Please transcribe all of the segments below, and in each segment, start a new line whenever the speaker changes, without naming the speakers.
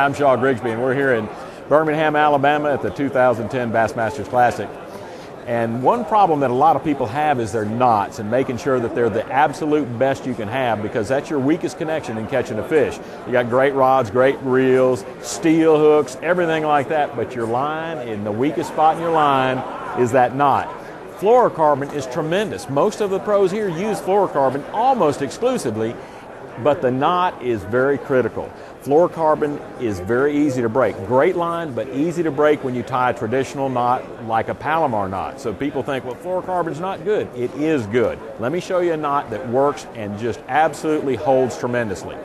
I'm Shaw Grigsby, and we're here in Birmingham, Alabama at the 2010 Bassmasters Classic. And one problem that a lot of people have is their knots and making sure that they're the absolute best you can have because that's your weakest connection in catching a fish. You got great rods, great reels, steel hooks, everything like that, but your line, in the weakest spot in your line, is that knot. Fluorocarbon is tremendous. Most of the pros here use fluorocarbon almost exclusively, but the knot is very critical. Fluorocarbon is very easy to break. Great line, but easy to break when you tie a traditional knot like a Palomar knot. So people think, well, fluorocarbon's not good. It is good. Let me show you a knot that works and just absolutely holds tremendously.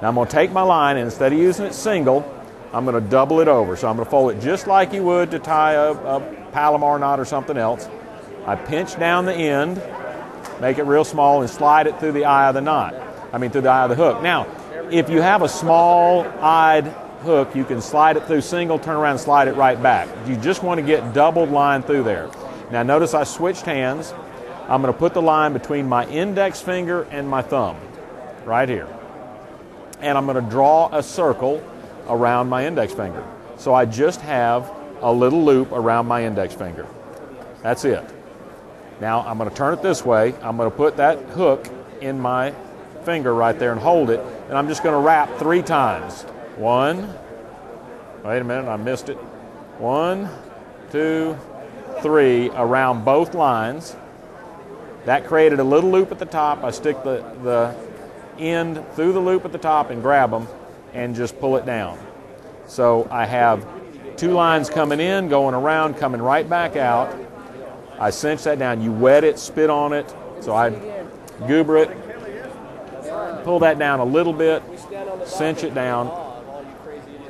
Now I'm going to take my line and instead of using it single, I'm going to double it over. So I'm going to fold it just like you would to tie a, a Palomar knot or something else. I pinch down the end, make it real small, and slide it through the eye of the knot. I mean, through the eye of the hook. Now, if you have a small eyed hook, you can slide it through single, turn around slide it right back. You just want to get doubled line through there. Now notice I switched hands. I'm going to put the line between my index finger and my thumb, right here. And I'm going to draw a circle around my index finger. So I just have a little loop around my index finger. That's it. Now I'm going to turn it this way. I'm going to put that hook in my finger right there and hold it. And I'm just going to wrap three times. One, wait a minute, I missed it. One, two, three, around both lines. That created a little loop at the top. I stick the, the end through the loop at the top and grab them and just pull it down. So I have two lines coming in, going around, coming right back out. I cinch that down. You wet it, spit on it. So I goober it, pull that down a little bit, cinch it down,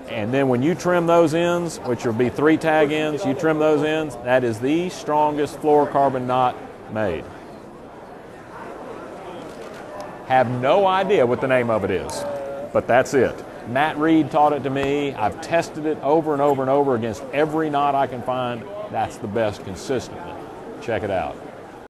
and then when you trim those ends, which will be three tag ends, you trim those ends, that is the strongest fluorocarbon knot made. Have no idea what the name of it is, but that's it. Matt Reed taught it to me. I've tested it over and over and over against every knot I can find. That's the best consistently. Check it out.